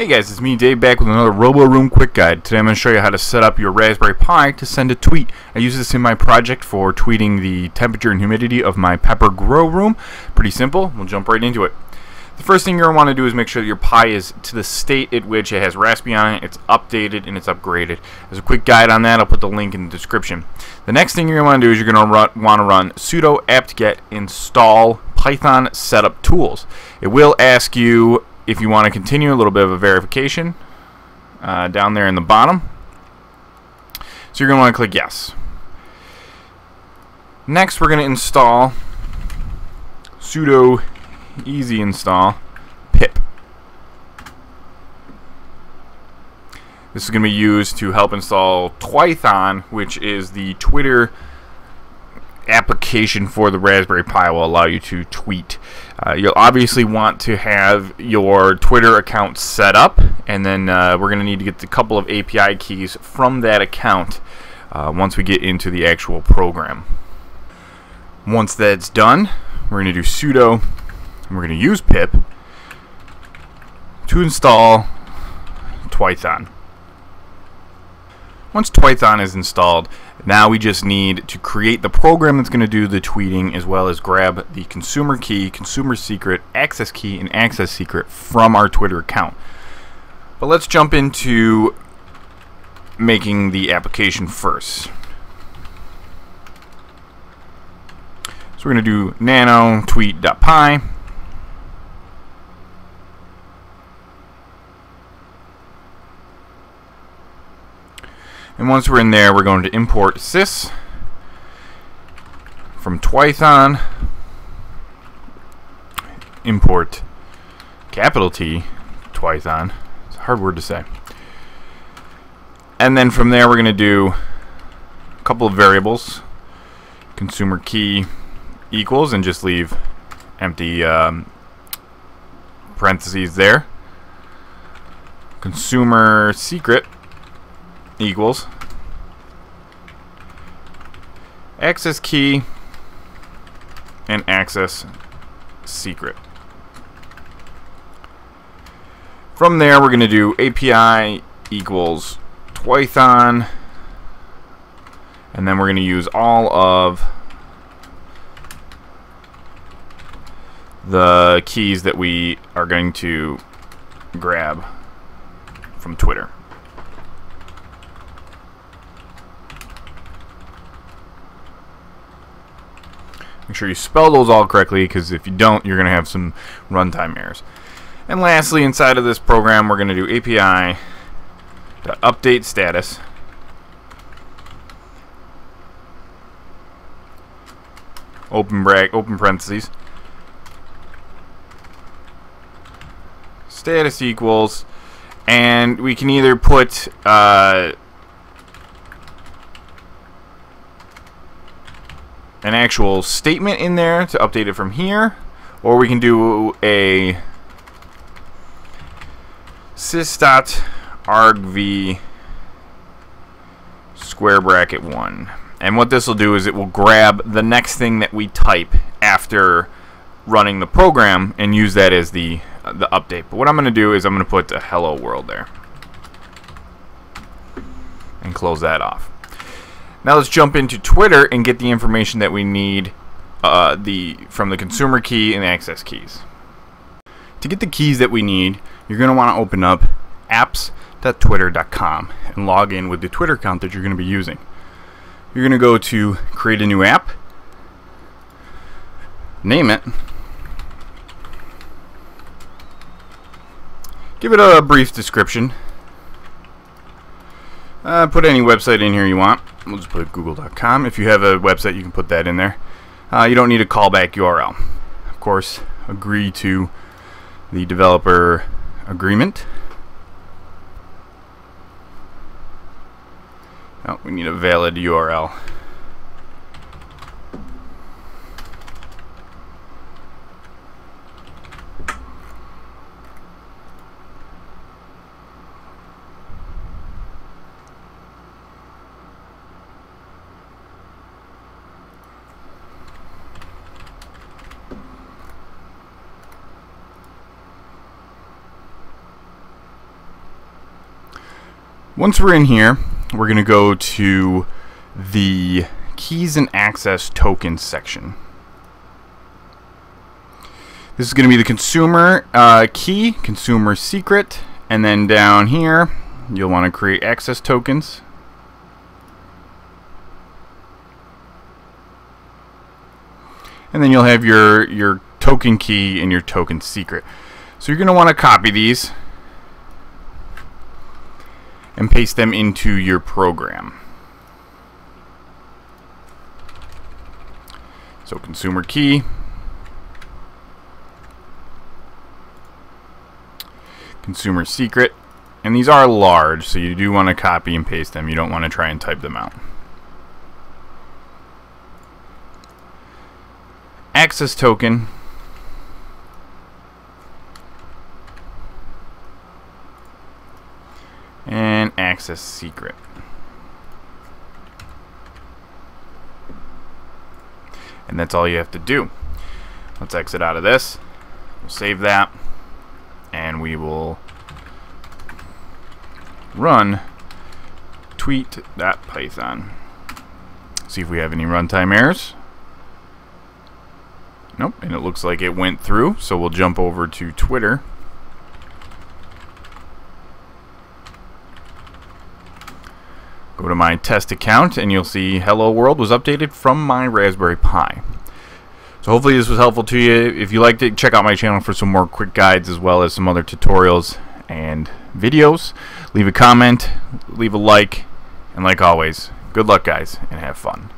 Hey guys, it's me Dave back with another Robo Room Quick Guide. Today I'm going to show you how to set up your Raspberry Pi to send a tweet. I use this in my project for tweeting the temperature and humidity of my pepper grow room. Pretty simple. We'll jump right into it. The first thing you're going to want to do is make sure that your Pi is to the state at which it has Raspi on it, it's updated, and it's upgraded. There's a quick guide on that. I'll put the link in the description. The next thing you're going to want to do is you're going to want to run sudo apt-get install python setup tools. It will ask you if you want to continue a little bit of a verification uh, down there in the bottom. So you're going to want to click yes. Next we're going to install sudo easy install pip. This is going to be used to help install Twython, which is the Twitter application for the Raspberry Pi will allow you to tweet. Uh, you'll obviously want to have your Twitter account set up, and then uh, we're going to need to get a couple of API keys from that account uh, once we get into the actual program. Once that's done, we're going to do sudo, and we're going to use pip to install Twython. Once Twython is installed, now we just need to create the program that's going to do the tweeting as well as grab the consumer key, consumer secret, access key, and access secret from our Twitter account. But let's jump into making the application first. So we're going to do nano tweet.py And once we're in there, we're going to import sys from Twython, import capital T, Twython. It's a hard word to say. And then from there, we're going to do a couple of variables. Consumer key equals, and just leave empty um, parentheses there. Consumer secret equals access key and access secret. From there, we're going to do API equals Twython, and then we're going to use all of the keys that we are going to grab from Twitter. Make sure you spell those all correctly because if you don't, you're going to have some runtime errors. And lastly, inside of this program, we're going to do API to update status. Open brag, open parentheses. Status equals, and we can either put uh, an actual statement in there to update it from here, or we can do a sys.argv square bracket 1. And what this will do is it will grab the next thing that we type after running the program and use that as the uh, the update. But what I'm going to do is I'm going to put a hello world there and close that off. Now let's jump into Twitter and get the information that we need uh, the from the consumer key and access keys. To get the keys that we need, you're going to want to open up apps.twitter.com and log in with the Twitter account that you're going to be using. You're going to go to create a new app, name it, give it a brief description, uh, put any website in here you want. We'll just put google.com. If you have a website, you can put that in there. Uh, you don't need a callback URL. Of course, agree to the developer agreement. Oh, we need a valid URL. Once we're in here, we're going to go to the keys and access tokens section. This is going to be the consumer uh, key, consumer secret, and then down here you'll want to create access tokens. And then you'll have your, your token key and your token secret. So you're going to want to copy these and paste them into your program. So consumer key, consumer secret, and these are large, so you do want to copy and paste them. You don't want to try and type them out. Access token. And access secret. And that's all you have to do. Let's exit out of this. We'll save that. And we will run tweet.python. See if we have any runtime errors. Nope, and it looks like it went through, so we'll jump over to Twitter. Go to my test account and you'll see Hello World was updated from my Raspberry Pi. So hopefully this was helpful to you. If you liked it, check out my channel for some more quick guides as well as some other tutorials and videos. Leave a comment, leave a like, and like always, good luck guys, and have fun.